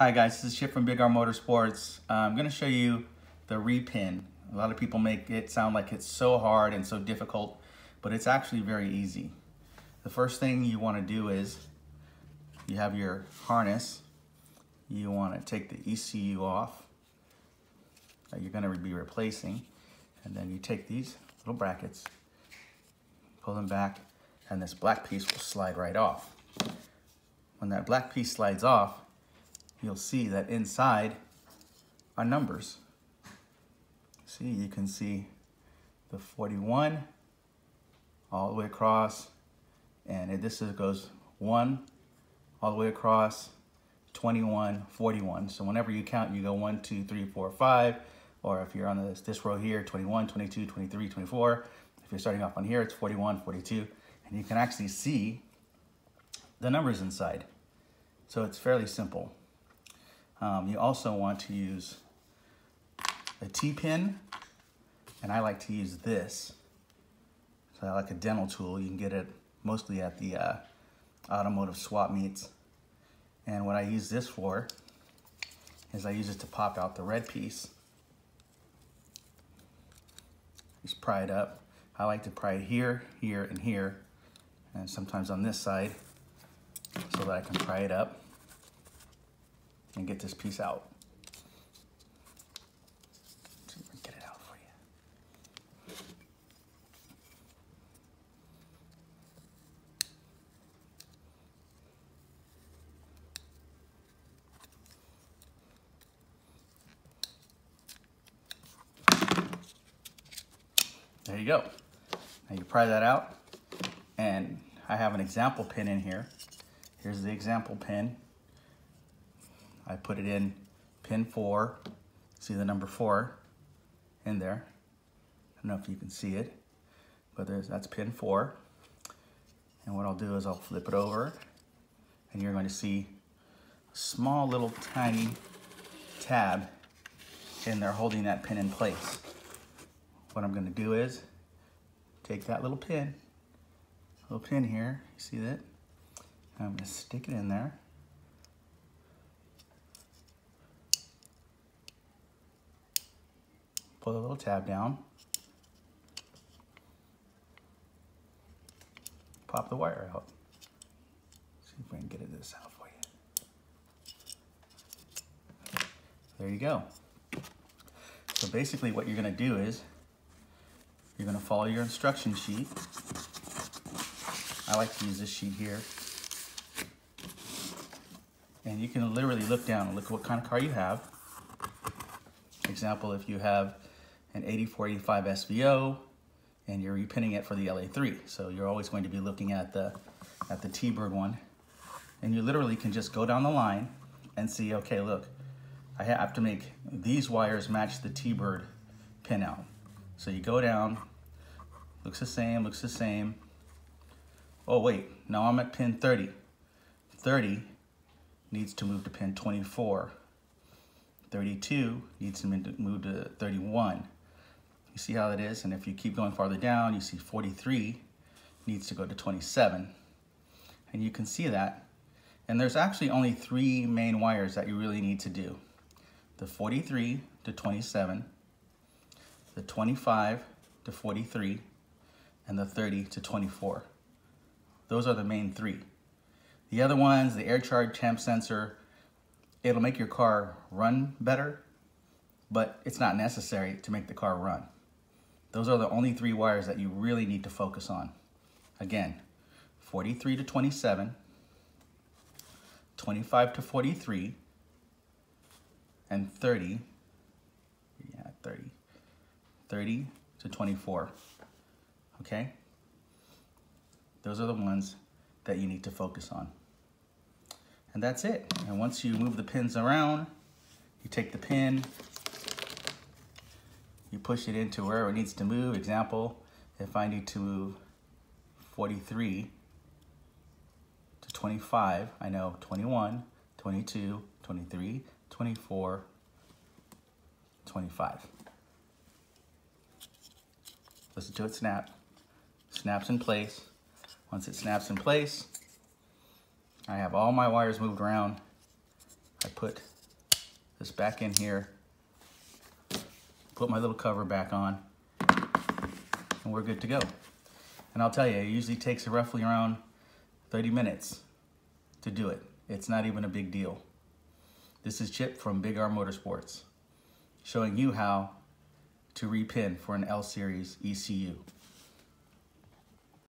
Hi guys, this is Chip from Big R Motorsports. Uh, I'm going to show you the repin. A lot of people make it sound like it's so hard and so difficult, but it's actually very easy. The first thing you want to do is you have your harness. You want to take the ECU off that you're going to be replacing, and then you take these little brackets, pull them back, and this black piece will slide right off. When that black piece slides off, you'll see that inside are numbers. See, you can see the 41 all the way across, and this is, goes 1 all the way across, 21, 41. So whenever you count, you go 1, 2, 3, 4, 5, or if you're on this, this row here, 21, 22, 23, 24. If you're starting off on here, it's 41, 42, and you can actually see the numbers inside. So it's fairly simple. Um, you also want to use a T-pin, and I like to use this. So I like a dental tool. You can get it mostly at the uh, automotive swap meets. And what I use this for is I use it to pop out the red piece. Just pry it up. I like to pry it here, here, and here, and sometimes on this side so that I can pry it up and get this piece out. Get it out for you. There you go. Now you pry that out and I have an example pin in here. Here's the example pin. I put it in pin four. See the number four in there. I don't know if you can see it, but there's that's pin four. And what I'll do is I'll flip it over and you're going to see a small little tiny tab in there holding that pin in place. What I'm gonna do is take that little pin, little pin here, you see that? I'm gonna stick it in there. Pull the little tab down, pop the wire out. See if we can get it this out for you. There you go. So basically what you're gonna do is, you're gonna follow your instruction sheet. I like to use this sheet here. And you can literally look down and look what kind of car you have. example, if you have an 8485 SVO and you're repinning it for the LA3. So you're always going to be looking at the, at the T-Bird one. And you literally can just go down the line and see, okay, look, I have to make these wires match the T-Bird pin out. So you go down, looks the same, looks the same. Oh wait, now I'm at pin 30. 30 needs to move to pin 24. 32 needs to move to 31. You see how that is? And if you keep going farther down, you see 43 needs to go to 27. And you can see that. And there's actually only three main wires that you really need to do. The 43 to 27, the 25 to 43, and the 30 to 24. Those are the main three. The other ones, the air charge temp sensor, it'll make your car run better, but it's not necessary to make the car run. Those are the only three wires that you really need to focus on. Again, 43 to 27, 25 to 43, and 30, yeah, 30, 30 to 24, okay? Those are the ones that you need to focus on. And that's it. And once you move the pins around, you take the pin, you push it into wherever it needs to move. Example, if I need to move 43 to 25, I know 21, 22, 23, 24, 25. Listen to it snap. Snaps in place. Once it snaps in place, I have all my wires moved around I put this back in here, put my little cover back on, and we're good to go. And I'll tell you, it usually takes roughly around 30 minutes to do it. It's not even a big deal. This is Chip from Big R Motorsports, showing you how to repin for an L-Series ECU.